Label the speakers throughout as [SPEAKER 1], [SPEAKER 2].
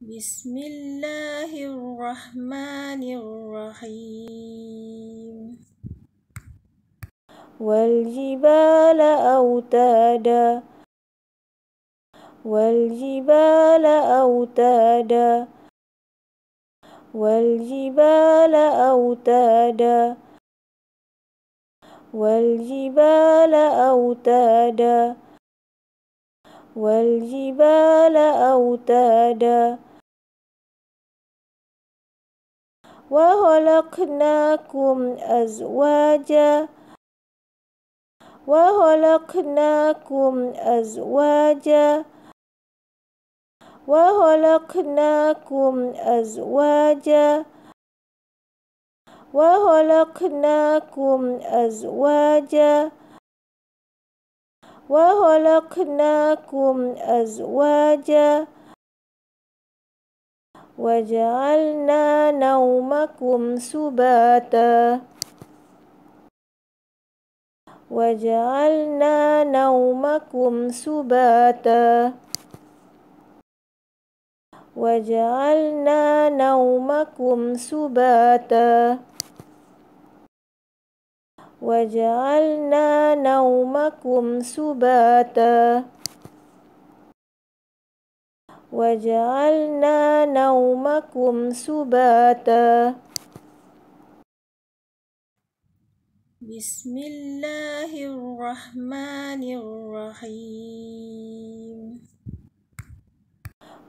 [SPEAKER 1] بسم الله الرحمن الرحيم.
[SPEAKER 2] والجبال أوتادا. والجبال أوتادا. والجبال أوتادا. والجبال أوتادا. والجبال أوتادا. وخلقناكم أزواجا وخلقناكم أزواجا وخلقناكم أزواجا وخلقناكم أزواجا وخلقناكم أزواجا وجعلنا نومكم سباتا. وجعلنا نومكم سباتا. وجعلنا نومكم سباتا. وجعلنا نومكم سباتا. وجعلنا نومكم سباتا.
[SPEAKER 1] بسم الله الرحمن الرحيم.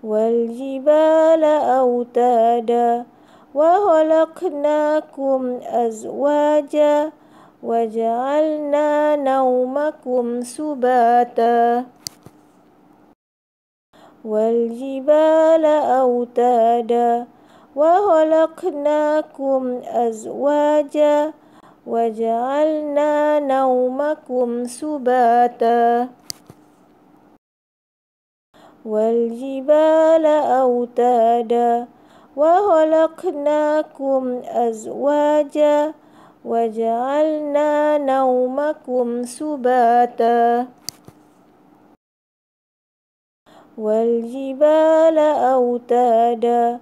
[SPEAKER 2] والجبال أوتادا وخلقناكم أزواجا وجعلنا نومكم سباتا. والجبال أوتادا وخلقناكم أزواجا وجعلنا نومكم سباتا والجبال أوتادا وخلقناكم أزواجا وجعلنا نومكم سباتا والجبال أوتادا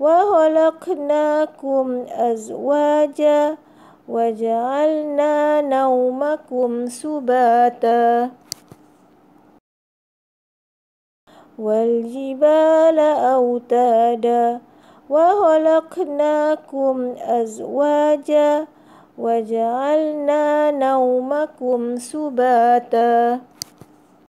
[SPEAKER 2] وخلقناكم أزواجا وجعلنا نومكم سباتا والجبال أوتادا وخلقناكم أزواجا وجعلنا نومكم سباتا